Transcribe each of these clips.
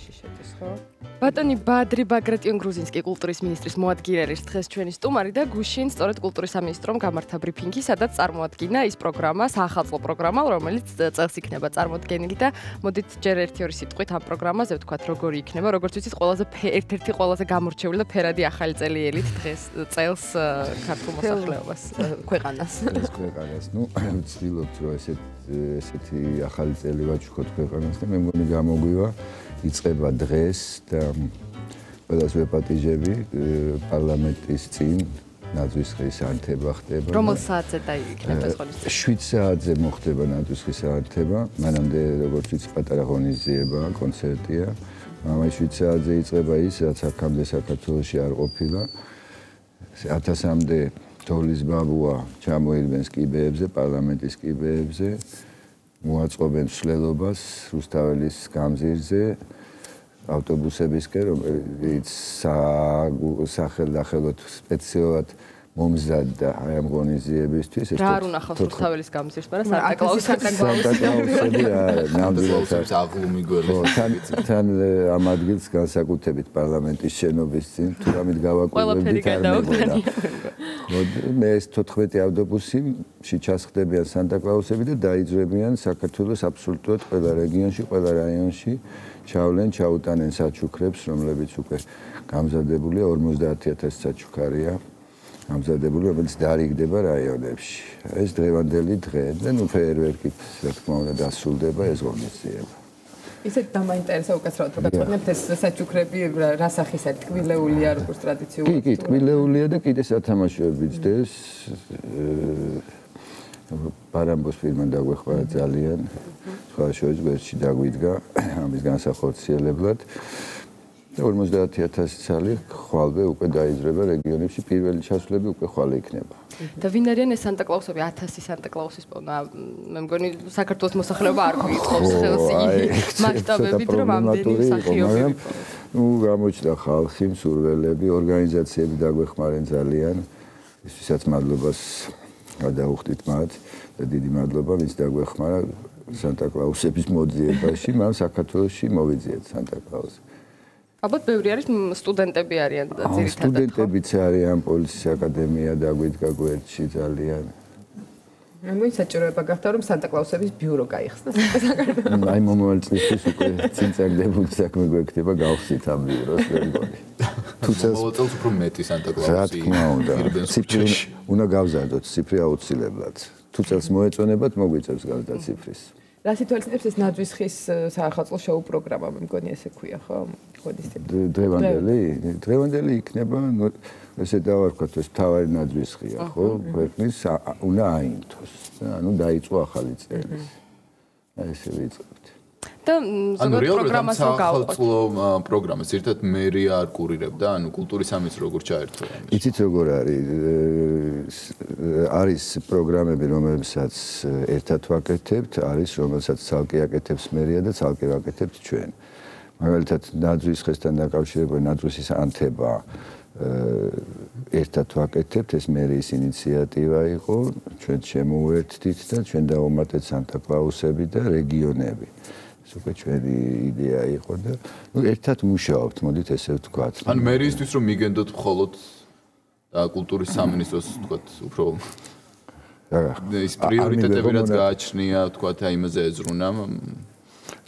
შემთხვევაში შედის, ხო? ბატონი ბადრი ბაგრატიონ გრუზინსკი კულტურის მინისტრის მოადგილე არის დღეს ჩვენი სტუმარი და გუშინ სწორედ კულტურის სამინისტრომ გამართა ბრიფინგი, სადაც წარმოადგინა ის პროგრამა, საახალწლო პროგრამა, რომელიც წელს იქნება წარმოდგენილი და მოდით ჯერ ერთი-ორი სიტყვით ამ პროგრამაზე ვთქვათ, როგორი იქნება, როგორც ვიცით, ყველაზე ერთ-ერთი ყველაზე გამორჩეული და ფერადი ახალი წელი ელით დღეს წელს ქართულ მოსახლეობას, ქვეყანას. ეს ქვეყანას, ну, ვცდილობთ რომ ესეთ ესეთი ახალი წელი ვაჩუქოთ ქვეყანას და მე მგონი გამოგვივა იწება დღეს და ყველას ვეპატიჟები პარლამენტის წინ ნაძვის ხის ანთება ხდება. რომელ საათზე დაიქნება ეს ხოლმე? 7 საათზე მოხდება ნაძვის ხის ანთება. მანამდე როგორც ვიცი პატარა ღონისძიება, კონცერტია. ამას 7 საათზე იწყება ის, რაც აქამდე საქართველოში არ ყოფილა. 1000-მდე თოლის ბაბუა ჩამოირბენს კიბეებზე, პარლამენტის კიბეებზე. მოაწყობენ სვლელობას რუსთაველის გამზირზე ავტობუსებისკენ, რომელიც სახელდახელოდ სპეციალურად მომზადდა აი ამ ღონისძიებისთვის ეს რა არ უნახავს რუსთაველის გამზირს, მაგრამ სანტა კლაუსი სანტა კლაუსი ნამდვილად აღლუმი გვერდი. თან თან ამ ადგილს განსაკუთრებით პარლამენტის შენობის წინ თუ რამით გავაკეთებდი მე ეს 14 ავტობუსი შეჩასხდებიან სანტა კლაუსები და დაიძრებიან საქართველოს აბსოლუტურად ყველა რეგიონში, ყველა რაიონში ჩავლენ, ჩაუტანენ საჩუქრებს, რომლებიც უკვე გამზადებულია 50000 საჩუქარია. გამზადებული, რომელიც დაარიგდება რაიონებში. ეს დღევანდელი დღე და ნუ ფეერვერკით, რა თქმა უნდა, დასრულდება ეს ღონისძიება. ისეთ დამაინტერესა უკაცრავად რომ გაწყვეტნებთ ეს საჩუქრები რა სახისა ტკბილეულია როგორც ტრადიციული. კი, კი, ტკბილეულია და კიდე სათამაშოები ძდეს. პარამბოს ფილმი დაგვეხმარა ძალიან. სხვა შორის ვერში დაგვიდგა ამის განსახორციელებლად. 50000 წელი ხვალვე უკვე დაიძრება რეგიონებში პირველი ჩასვლები უკვე ხვალე იქნება. და ვინ არიან ეს სანტა კლაუსები 1000 სანტა კლაუსის პოვნა? მე მგონი საქართველოს მოსახლეობა არ გვიწყობს ხელს მასშტაბებით რომ ამდენი მსახიობი. ნუ გამოჩნდა ხალხი, მსურველები, ორგანიზაციები დაგვეხმარენ ძალიან. ისისაც მადლობას გადაუხდით მათ და დიდი მადლობა ვინც დაგვეხმარა სანტა კლაუსების მოძიებაში, მან საქართველოსში მოვიძიეთ სანტა კლაუსი. ალბათ ბევრი არის სტუდენტები არიან და ძირითადად სტუდენტებიც არიან პოლიციის აკადემია დაგვიდგა გვერდში ძალიან. მე მოიცაჭრება გახდა რომ სანტა კლაუსების ბიურო გაიხსნა? საქართველოს აი მომავალ წლისთვის უკვე წინწაგდებული საქმე გვექნება გავხსით ამ ბიუროს ვერ მგონი თუ წელს მოწელს უფრო მეტი სანტა კლაუსი რა თქმა უნდა ციფრი უნდა გავზადოთ ციფრი აუცილებლად. თუ წელს მოეწონებათ მოგვიწევს გავზადოთ ციფრის რა სიტუაციებს ეს ნაძვის ხის საახალწლო შოუ პროგრამა მე მგონი ესე ქვია ხო? ხოდის ტიპი. დღევანდელი, დღევანდელი იქნება, ნუ ესე დავარქვათ, ეს თავარი ნაძვის ხია, ხო? ქვეყნის უნდა აინთოს. ანუ დაიწყო ახალი წელი. აი ესე ვიწყებთ. და ზოგადად პროგრამას რო გავყო პროგრამას ერთად მერია არ კურირებდა ანუ კულტურის სამინისტრო როგორ ჩაერთო იცით როგორ არის არის პროგრამები რომელსაც ერთად ვაკეთებთ არის რომელსაც ცალკე აკეთებს მერია და ცალკე ვაკეთებთ ჩვენ მაგალითად ნაძვის ხესთან დაკავშირებული ნაძვის ანთება ერთად ვაკეთებთ ეს მერიის ინიციატივა იყო ჩვენ შემოვერთდით და ჩვენ დავუმატეთ სანტა კლაუსები და რეგიონები ეს უკვე ჩვენი იდეა იყო და ნუ ერთად მუშაობთ, მოდით ესე ვთქვათ. ან მერიისთვის რომ მიგენდოთ მხოლოდ და კულტურის სამინისტროს ვთქვათ, უფრო რა ის პრიორიტეტები რაც გააჩნია, ვთქვათ, აი იმაზე ეზრუნა.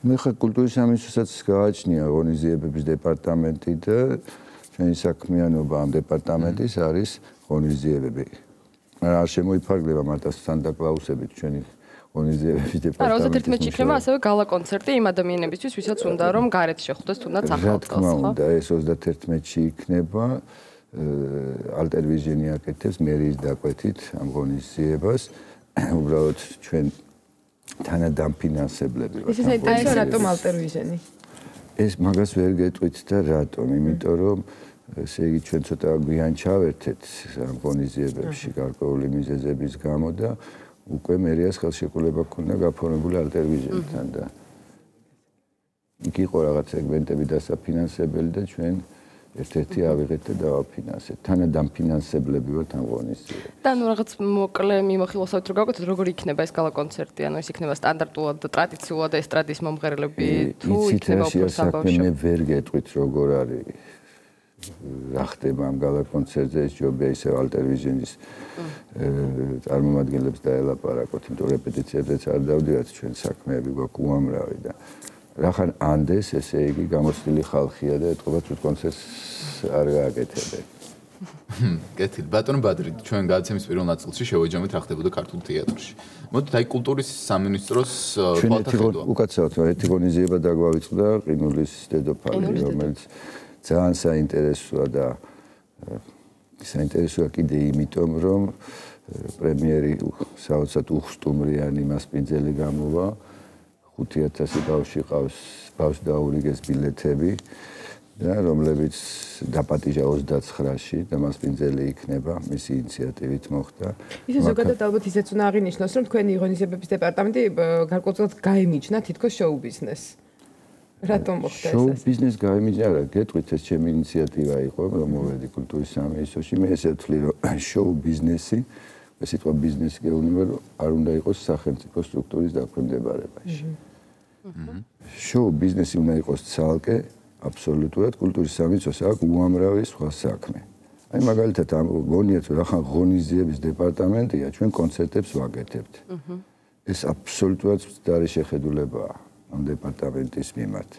მე ხა კულტურის სამინისტროსაც გააჩნია ღონისძიებების დეპარტამენტი და ჩვენი საქმიანობა ამ დეპარტამენტის არის ღონისძიებები. არ შემოიფარგლება მარტო სანტა კლაუსებით ჩვენი ორგანიზების დეპარტამენტი. არა, 31-ში იქნება ასევე გალა კონცერტი იმ ადამიანებისთვის, ვისაც უნდა რომ გარეთ შეხვდეს თუნდაც ახალწელს, ხო? რა თქმა უნდა, ეს 31-ში იქნება ალტერვიზიონი აკეთებს მერიის დაკვეთით ამ ღონისძიებას. უბრალოდ ჩვენ თანადამფინანსებლები ვართ. ეს ეს რატომ ალტერვიზიონი? ეს მაგას ვერ გეტყვით და რატომ? იმიტომ რომ ესე იგი ჩვენ ცოტა გვიან ჩავერთეთ ამ ღონისძიებებში გარკვეული მიზეზების გამო და უკვე მერიას ხელშეკრულება ქონდა გაფორმებული ალტერვიზიასთან და იქ იყო რაღაც სეგმენტები დასაფინანსებელი და ჩვენ ერთ-ერთი ავიღეთ და დავაფინანსეთ. თანადამფინანსებლები ვართ ამ ღონისძიებაზე. და ნუ რაღაც მოკლე მიმოხილვასაც რო გავაკეთოთ, როგორ იქნება ეს გალა კონცერტი? ანუ ეს იქნება სტანდარტულად და ტრადიციულად ესტრადის მომღერლები თუ იქნება უფრო საბავშვო? მე ვერ გეტყვით როგორ არის რა ხდება ამ გალა კონცერტზე ეს ჯობია ისე ალტელევიზიონის წარმომადგენლებს დაელაპარაკოთ, იმიტომ რეპეტიციებზეც არ დავდივართ ჩვენ საქმეები გვაქვს უამრავი და რახან ანდეს ესე იგი გამოცდილი ხალხია და ეთქობა თუ კონცერტს არ გააკეთებენ. კეთილი ბატონო ბადრი ჩვენ გადაცემის პირველ ნაწილში შევეჯამეთ რა ხდებოდა ქართულ თეატრში. მოდით აი კულტურის სამინისტროს თვალთა ხედვა. უკაცრავად ერთი გონიზება დაგვავიწყდა ყინულის დედოფალი რომელიც ძალიან საინტერესოა და საინტერესოა კიდე იმიტომ რომ პრემიერი საოცრად უხსტუმრიანი მასპინძელი გამოვა 5000 ბავშვი ყავს ბავშვ დაურიგეს ბილეთები და რომლებიც დაპატიჟა 29-ში და მასპინძელი იქნება მისი ინიციატივით მოხდა. ისე ზოგადად ალბათ ისეც უნდა აღინიშნოს რომ თქვენი ღონისძიებების დეპარტამენტი გარკვეულწილად გაიმიჯნა თითქოს შოუ ბიზნესს. რატომ მოხდა ეს? შოუ ბიზნეს გაიმიჯნა, რა გეტყვით ეს ჩემი ინიციატივა იყო რომ მოვედი კულტურის სამინისტროში. მე ესე ვთვლი რომ შოუ ბიზნესი ეს სიტყვა ბიზნესი გეუბნება რომ არ უნდა იყოს სახელმწიფო სტრუქტურის დაქვემდებარებაში. შოუ ბიზნესი უნდა იყოს ცალკე აბსოლუტურად კულტურის სამინისტროს აქვს უამრავი სხვა საქმე. აი მაგალითად ამ გონიათ რა ხან ღონისძიების დეპარტამენტია ჩვენ კონცერტებს ვაკეთებთ. ეს აბსოლუტურად ძარი შეხედულებაა ამ დეპარტამენტის მიმართ.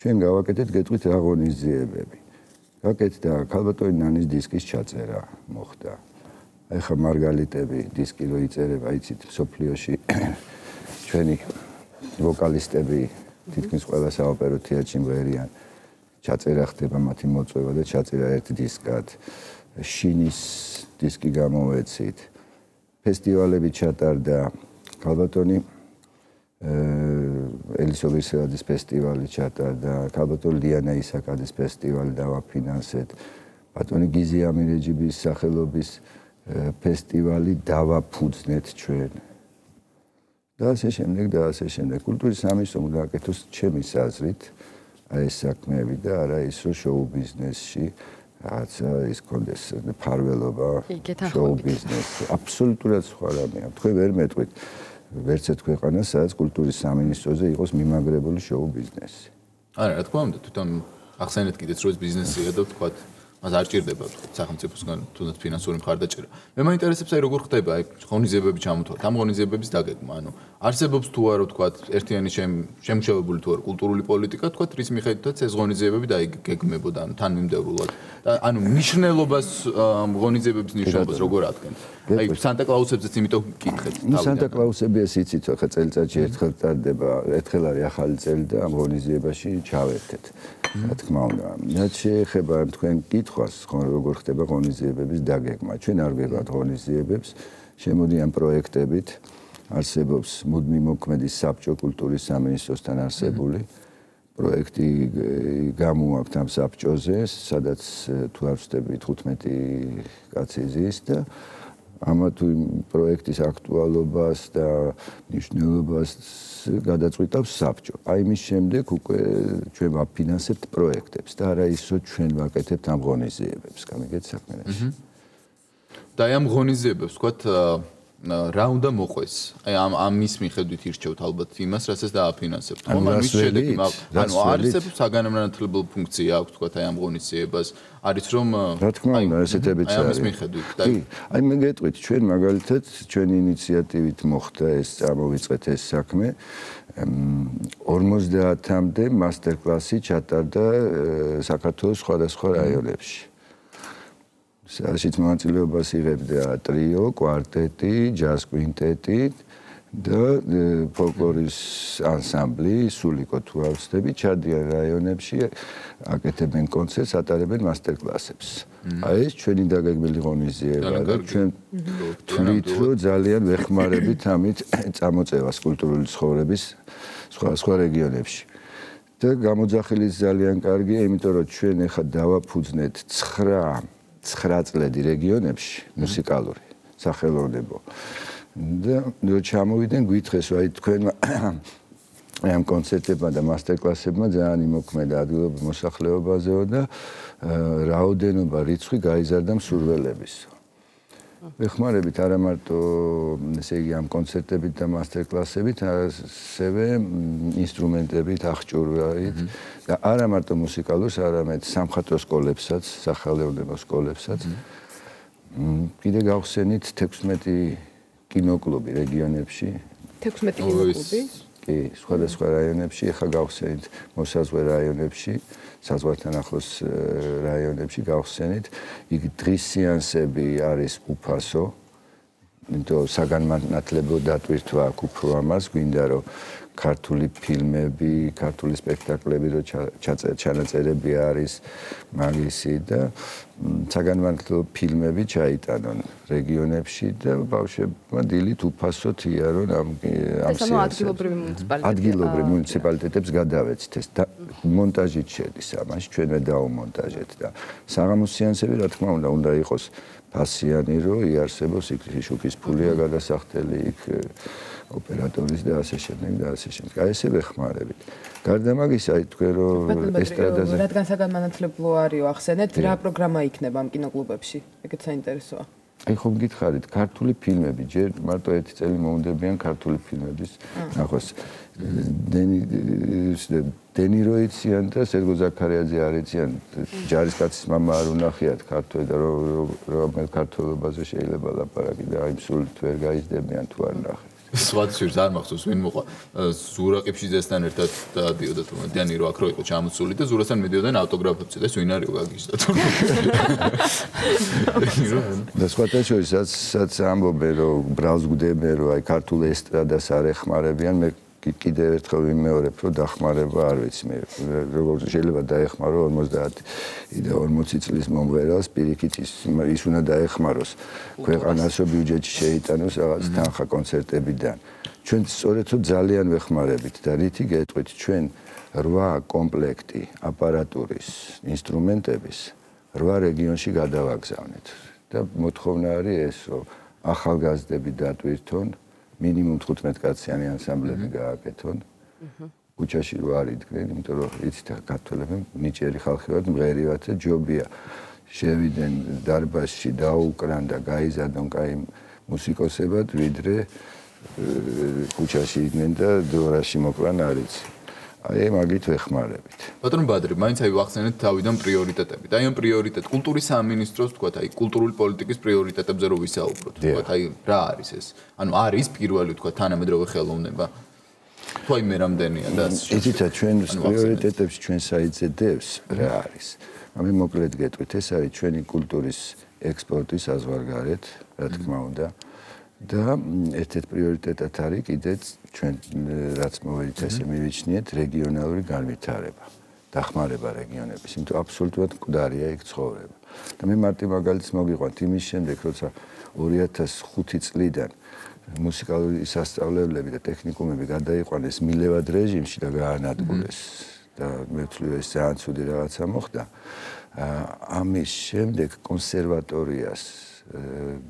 ჩვენ გავაკეთეთ გეტყვით რა ღონისძიებები. გაკეთდა ქალბატონი ნანის დისკის ჩაწერა მოხდა. აი ხა მარგალიტები დისკი რო იწერება, იცით, სოფლიოში ჩვენი ვოკალისტები თითქმის ყველა საოპერო თეატრში მღერიან. ჩაწერა ხდება მათი მოწვევა და ჩაწერა ერთ დისკად. შინის დისკი გამოვეცით. ფესტივალები ჩატარდა. ქალბატონი ელისოვის რადის ფესტივალი ჩატარდა. ქალბატონი ლიანა ისაკადის ფესტივალი დავაფინანსეთ. ბატონი გიზი ამირეჯიბის სახელობის ფესტივალი დავაფუძნეთ ჩვენ. და ასე შემდეგ და ასე შემდეგ. კულტურის სამინისტრო უნდა აკეთოს ჩემის აზრით აი ეს საქმეები და არა ის რომ შოუ ბიზნესში რაც ის კონდეს ფარველობა შოუ ბიზნესი აბსოლუტურად სხვა რამეა. თქვენ ვერ მეტყვით ვერც ერთ ქვეყანას სადაც კულტურის სამინისტროზე იყოს მიმაგრებული შოუ ბიზნესი. არა, რა თქმა უნდა, თვითონ ახსენეთ კიდეც რომ ეს ბიზნესია და თქვათ მას არ ჭირდება სახელმწიფოსგან თუნდაც ფინანსური მხარდაჭერა. მე მაინტერესებს აი როგორ ხდება აი ღონისძიებები ჩამოთვალ, ამ ღონისძიებების დაგეგმა, ანუ არსებობს თუ არა თქვა ერთიანი შემშევებული თუ არა კულტურული პოლიტიკა, თქვა რის მიხედვითაც ეს ღონისძიებები დაიგეგმებოდა, ანუ თანმიმდევრულად. და ანუ მნიშვნელობას ღონისძიებების მნიშვნელობას როგორ ადგენთ? აი სანტა კლაუსებზეც იმიტომ კითხეთ. ნუ სანტა კლაუსები ეს იცით, ხა წელიწადში ერთხელ ტარდება, ერთხელ არის ახალი წელი და ამ ღონისძიებაში ჩავერთეთ. რა თქმა უნდა, რაც შეეხება თქვენ კითხვას, როგორ ხდება ღონისძიებების დაგეგმა? ჩვენ არ ვიღავთ ღონისძიებებს, შემოდიან პროექტებით. არსებობს მუდმივ მოქმედის საბჭო კულტურის სამინისტროსთან არსებული პროექტი გამოაქვთ ამ საბჭოზე, სადაც თუ არ ვწდები 15 კაცი ზის და ამა თუ პროექტის აქტუალობას და მნიშვნელობას გადაწყვეტავს საბჭო. აი მის შემდეგ უკვე ჩვენ ვაფინანსებთ პროექტებს და არა ის რომ ჩვენ ვაკეთებთ ამ ღონისძიებებს, გამიგეთ საქმეში. და ამ ღონისძიებებს ვთქვათ რა უნდა მოყვეს? აი ამ ამის მიხედვით ირჩევთ ალბათ იმას, რასაც დააფინანსებთ. ხო, ამის შედეგი, ანუ არის საგანმანათლებლო ფუნქცია აქვს თქვა აი ამ ღონისძიებას. არის რომ რა თქმა უნდა ესეთებიც არის. აი ამის მიხედვით და აი მე გეტყვით, ჩვენ მაგალითად ჩვენი ინიციატივით მოხდა ეს წამოვიწყეთ ეს საქმე. 50-მდე მასტერ-კლასი ჩატარდა საქართველოს სხვადასხვა რაიონებში. საერთოდ მონაწილეობას იღებდა ტრიო, კვარტეტი, ჯაზ კვინტეტი და ფოლკლორის ანსამბლი, სულიკო თუ არ ვცდები, ჩადიან რაიონებში, აკეთებენ კონცერტს, ატარებენ მასტერ-კლასებს. აი ეს ჩვენი დაგეგმილი ღონისძიება და ჩვენ თვლით, რომ ძალიან ვეხმარებით ამით წამოწევას კულტურული ცხოვრების სხვა სხვა რეგიონებში. და გამოძახილიც ძალიან კარგია, იმიტომ რომ ჩვენ ახლა დავაფუძნეთ 9 9 წლედი რეგიონებში მუსიკალური სახელოვნებო და ჩამოვიდნენ გითხეს აი თქვენ ამ კონცერტებმა და მასტერკლასებმა ძალიან იმოქმედა ადგილობრივ მოსახლეობაზეო და რაოდენობა რიცხვი გაიზარდა მსურველებისო. ვეხმარებით არა მარტო ესე იგი ამ კონცერტებით და მასტერკლასებით, ასევე ინსტრუმენტებით, აღჭურვით და არა მარტო მუსიკალურს, არამედ სამხატვრო სკოლებსაც, სახელმწიფო სკოლებსაც. კიდე გავხსენით 16 კინოკლუბი რეგიონებში. 16 კინოკლუბი? კი, სხვადასხვა რაიონებში, ახლა გავხსენით მოსაზღვრე რაიონებში, საზღვართან ახლოს რაიონებში გავხსენით. იგი დღის სეანსები არის უფასო. იმიტომ საგანმანათლებლო დატვირთვა აქ უფრო ამას გვინდა რომ ქართული ფილმები, ქართული სპექტაკლები რო ჩანაწერები არის მაგისი და საგანმანათლებლო ფილმები ჩაიტანონ რეგიონებში და ბავშვებმა დილით უფასოდ იარონ ამ ამ სიას. ეს ადგილობრივი მუნიციპალიტეტები. ადგილობრივი მუნიციპალიტეტებს გადავეცით ეს და მონტაჟით შედის ამაში ჩვენვე დაუმონტაჟეთ და საღამოს სეანსები რა თქმა უნდა უნდა იყოს ფასიანი რო იარსებოს იქ შუქის ფულია გადასახდელი იქ ოპერატორის და ასე შემდეგ და ასე შემდეგ. აი ესე ვეხმარებით. გარდა მაგისა, აი თქვენ რომ ესტრადაზე რადგან საგანმანათლებლო არისო, ახსენეთ რა პროგრამა იქნება ამ კინოკლუბებში? ეგეც საინტერესოა. აი ხომ გითხარით, ქართული ფილმები, ჯერ მარტო ერთი წელი მოუნდებიან ქართული ფილმების ნახოს. დენირო იციან და სერგო ზაქარიაძე არ იციან. ჯარისკაცის მამა არ უნახიათ ქართველ და რომელ ქართველობაზე შეიძლება ლაპარაკი და აი სულით ვერ გაიზრდებიან თუ არ ნახე. სხვა ცირს არ მახსოვს ვინ მოყვა ზურაყიფშიძესთან ერთად დადიოდა თუმცა დენირო აქ რო იყო ჩამოსული და ზურასთან მედიოდნენ ავტოგრაფებს წეს ვინ არისო გაგიჟდა დენირო და სხვათა შორის რაც ამბობენ რომ ბრალს გვდებიან რომ აი ქართულ ესტრადას არ ეხმარებიან მე კიდევ ერთხელ ვიმეორებ, რომ დახმარება არ ვიცი მე. როგორ შეიძლება დაეხმარო 50 და 40 წლის მომღერალს პირიქით ის ის უნდა დაეხმაროს. ქვეყანასო ბიუჯეტი შეიტანოს რაღაც თანხა კონცერტებიდან. ჩვენ სწორედ თუ ძალიან ვეხმარებით და რითი გეტყვით ჩვენ 8 კომპლექტი აპარატურის, ინსტრუმენტების 8 რეგიონში გადავაგზავნეთ. და მოთხოვნა არის ეს, რომ ახალგაზრდები დატვირთონ მინიმუმ 15 კაციანი ანსამბლები გააკეთონ. კუჩაში რო არ იდგნენ, იმიტომ რომ იცით ქართველები ნიჭიერი ხალხი ვართ, მღერი ვართ და ჯობია შევიდნენ დარბაზში დაუკრან და გაიზარდონ კაი მუსიკოსებად, ვიდრე კუჩაში იდგნენ და დორაში მოკლან არის. აი მაგით ვეხმარებით. ბატონო ბადრი, მაინც აი ვახსენეთ თავიდან პრიორიტეტები. და აი ამ პრიორიტეტ კულტურის სამინისტროს თქვა, აი კულტურული პოლიტიკის პრიორიტეტებზე რო ვისაუბროთ, თქვა, აი რა არის ეს? ანუ არის პირველი თქვა თანამედროვე ხელოვნება. თუ აი მე რამდენია და იცით ჩვენ პრიორიტეტებში ჩვენ საიძედებს რა არის? ამი მოკლედ გეტყვით, ეს არის ჩვენი კულტურის ექსპორტის საზღვარგარეთ, რა თქმა უნდა. და ერთ-ერთ პრიორიტეტად არის კიდეც ჩვენ რაც მოვედით ესე მივიჩნიეთ რეგიონალური განვითარება. დახმარება რეგიონების. იმიტომ აბსოლუტურად მკვდარია იქ ცხოვრება. და მე მარტი მაგალითს მოგიყვანთ. იმის შემდეგ როცა 2005 წლიდან მუსიკალური სასწავლებლები და ტექნიკუმები გადაიყვანეს მილევად რეჟიმში და გაანადგურეს და მე ვთვლი ეს ძალიან ცუდი რაღაცა მოხდა ამის შემდეგ კონსერვატორიას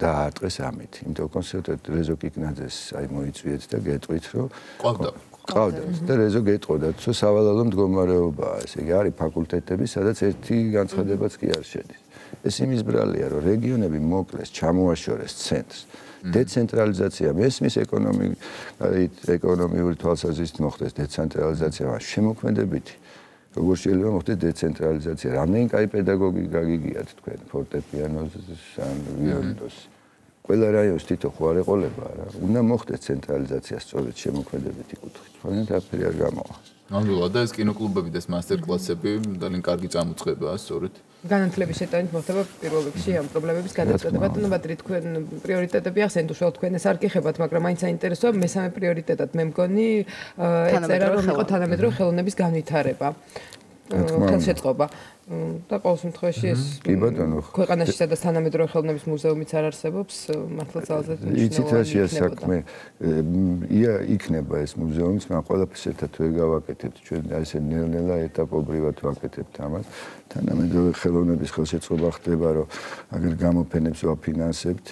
დაარტყეს ამით. იმიტომ კონსერვატორი რეზო კიკნაძეს აი მოიწვიეთ და გეტყვით რომ ყავდა. ყავდა და რეზო გეტყოდა, თუ სავალალო მდგომარეობაა, ესე იგი არის ფაკულტეტები, სადაც ერთი განცხადებაც კი არ შედის. ეს იმის ბრალია, რომ რეგიონები მოკლეს, ჩამოაშორეს ცენტრს. დეცენტრალიზაცია მესმის ეკონომიკური ეკონომიური თვალსაზრისით მოხდეს დეცენტრალიზაცია, შემოქმედებითი როგორ შეიძლება მოხდეს დეცენტრალიზაცია? რამდენი კაი პედაგოგი გაგიგიათ თქვენ ფორტეპიანოს ან ვიოლინოს? ყველა რაიონს თვითონ ხო არ ეყოლება რა. უნდა მოხდეს ცენტრალიზაცია სწორედ შემოქმედებითი კუთხით. თქვენ დაფერი არ გამოვა. ნამდვილად და ეს კინოკლუბები და ეს მასტერკლასები ძალიან კარგი წამოწყებაა სწორედ. განათლების შეტანით მოხდება პირველ რიგში ამ პრობლემების გადაწყვეტა. ბატონო ბატრი თქვენ პრიორიტეტები ახსენეთ უშუალოდ თქვენ ეს არ გიხებათ, მაგრამ მაინც საინტერესოა მესამე პრიორიტეტად მე მგონი ეწერა რომ იყო თანამედროვე ხელოვნების განვითარება. ხელშეწყობა. და ყოველ შემთხვევაში ეს კი ბატონო ქვეყანაში სადაც თანამედროვე ხელოვნების მუზეუმიც არ არსებობს მართლა ძალზე იცით რა შეა საქმე? ია იქნება ეს მუზეუმიც მაგრამ ყველაფერს ერთად ვერ გავაკეთებთ. ჩვენ ესე ნელ-ნელა ეტაპობრივად ვაკეთებთ ამას. თანამედროვე ხელოვნების ხელშეწყობა ხდება რომ აგერ გამოფენებს ვაფინანსებთ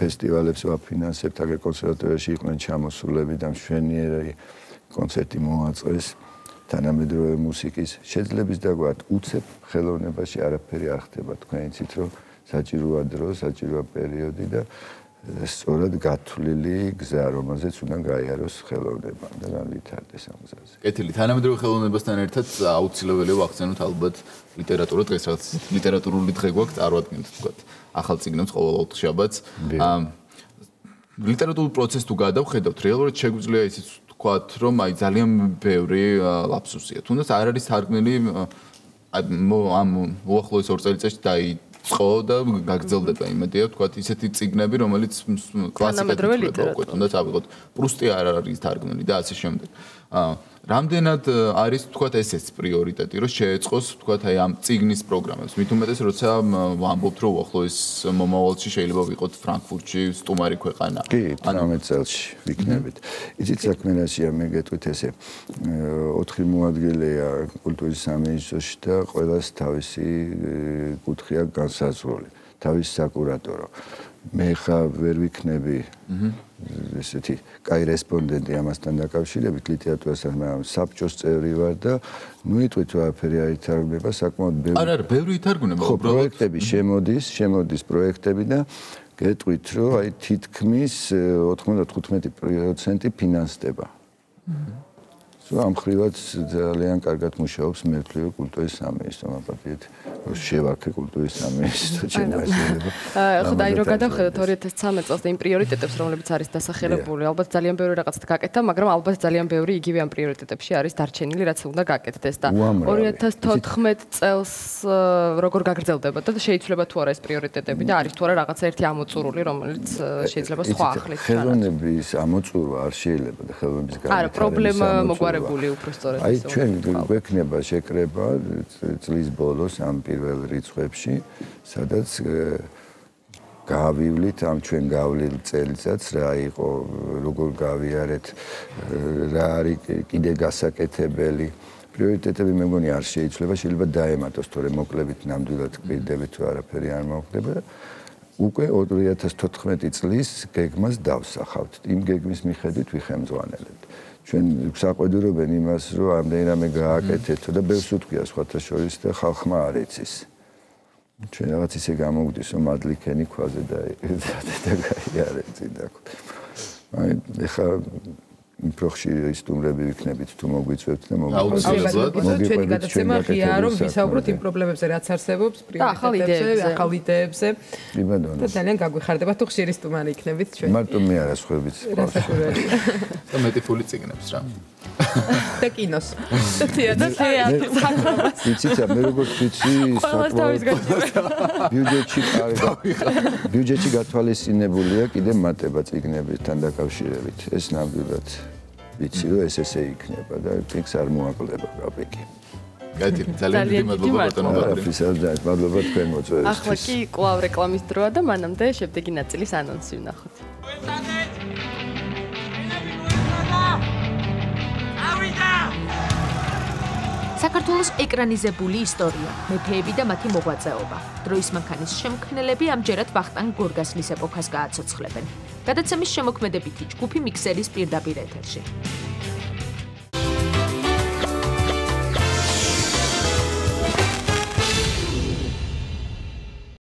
ფესტივალებს ვაფინანსებთ აგერ კონსერვატორიაში იყვნენ ჩამოსულები და მშვენიერი კონცერტი მოაწყეს თანამედროვე მუსიკის შეძლებს დაგვათ უცებ ხელოვნებაში არაფერი არ ხდება თქვენ იცით რომ საჭიროა დრო საჭიროა პერიოდი და სწორად გათვლილი გზა რომელზეც უნდა გაიაროს ხელოვნება და განვითარდეს ამ გზაზე. კეთილი თანამედროვე ხელოვნებასთან ერთად აუცილებელია ვახსენოთ ალბათ ლიტერატურა დღეს რაღაც ლიტერატურული დღე გვაქვს წარმოადგენთ თქვა ახალ ციგნებს ყოველ ოთხშაბათს. ამ ლიტერატურულ პროცესს თუ გადავხედავთ რეალურად შეგვიძლია ისიც ვთქვათ რომ აი ძალიან ბევრი ლაფსუსია. თუნდაც არ არის თარგმნილი ამ უახლოეს ორ წელიწადში დაი ხო და გაგრძელდება იმედია თქვა ისეთი ციგნები რომელიც კლასიკად ლიტერატურა. თუნდაც ავიღოთ პრუსტი არ არის თარგმნილი და ასე შემდეგ. აა რამდენად არის თქვათ ესეც პრიორიტეტი რომ შეეწყოს თქვათ აი ამ ციგნის პროგრამებს. მით უმეტეს როცა ვამბობთ რომ ახლოს მომავალში შეიძლება ვიყოთ ფრანკფურტში სტუმარი ქვეყანა. კი 18 წელში ვიქნებით. იცით საქმენაშია მე გეტყვით ესე 4 მოადგილეა კულტურის სამინისტროში და ყოველას თავისი კუთხეა განსაზღვრული. თავის საკურატორო. მე ხა ვერ ვიქნები ესეთი კაი რესპონდენტი ამასთან დაკავშირებით ლიტერატურასთან საბჭოს წევრი ვარ და ნუ იტყვით რააფერი აითარგმნება საკმაოდ ბევრი არა არა ბევრი ითარგმნება უბრალოდ პროექტები შემოდის შემოდის პროექტები და გეტყვით რომ აი თითქმის 95% ფინანსდება. სულ ამ ხრივად ძალიან კარგად მუშაობს მერტლიო კულტურის სამინისტრო მაგალითად შევაქე კულტურის სამინისტრო ჩემპიონატი. ხო და აი რო გადავხედოთ 2013 წელს და იმ პრიორიტეტებს რომლებიც არის დასახელებული, ალბათ ძალიან ბევრი რაღაცა გაკეთდა, მაგრამ ალბათ ძალიან ბევრი იგივე ამ პრიორიტეტებში არის დარჩენილი, რაც უნდა გაკეთდეს და 2014 წელს როგორ გაგრძელდება და შეიცვლება თუ არა ეს პრიორიტეტები და არის თუ არა რაღაცა ერთი ამოწურული, რომელიც შეიძლება სხვა ჩანაც. ხელოვნების ამოწურვა არ შეიძლება და ხელოვნების განვითარება. არა, პრობლემა მოგვარებული უფრო სწორად ისე. აი ჩვენ გვექნება შეკრება წლის ბოლოს ამ პირველ რიცხვებში, სადაც გავივლით ამ ჩვენ გავლილ წელიწადს რა იყო, როგორ გავიარეთ, რა არის კიდე გასაკეთებელი პრიორიტეტები მე მგონი არ შეიძლება, შეიძლება დაემატოს, თორე მოკლებით ნამდვილად კვირდებით თუ არაფერი არ მოხდება. უკვე 2014 წლის გეგმას დავსახავთ. იმ გეგმის მიხედვით ვიხემძვანელებთ. ჩვენ საყვედურობენ იმას, რომ ამდენი რამე გააკეთეთ და ბევრს უთქვია სხვათა შორის და ხალხმა არ იცის. ჩვენ რაღაც ისე გამოგვდის, რომ მადლიქენი ქვაზე და და გაიარეთ წინ და. აი ეხა პროხში სტუმრები ვიქნებით თუ მოგვიწევთ და მოგვიწევთ ჩვენი გადაცემა ღია რომ ვისაუბროთ იმ პრობლემებზე რაც არსებობს პრიორიტეტებზე ახალ იდეებზე. და ძალიან გაგვიხარდება თუ ხშირი სტუმარი იქნებით ჩვენ მარტო მე არა სხვაებიც და მეტი ფული წიგნებს რა და კინოს. და თეატრს იცით მე როგორც ვიცი ბიუჯეტში ბიუჯეტში გათვალისწინებულია კიდე მატება წიგნებთან დაკავშირებით. ეს ნამდვილად ვიცი რომ ეს ესე იქნება და ფიქს არ მოაკლდება კაპიკი. გადი ძალიან დიდი მადლობა ბატონო ბატონო ფისალ მადლობა თქვენ მოწვევისთვის. ახლა კი კლავ რეკლამის დროა და მანამდე შემდეგი ნაწილის ანონსი ვნახოთ საქართველოს ეკრანიზებული ისტორია, მეფეები და მათი მოღვაწეობა. დროის მანქანის შემქმნელები ამჯერად ვახტანგ გორგასლის ეპოქას გააცოცხლებენ. გადაცემის შემოქმედებითი ჯგუფი მიქსერის პირდაპირ ეთერში.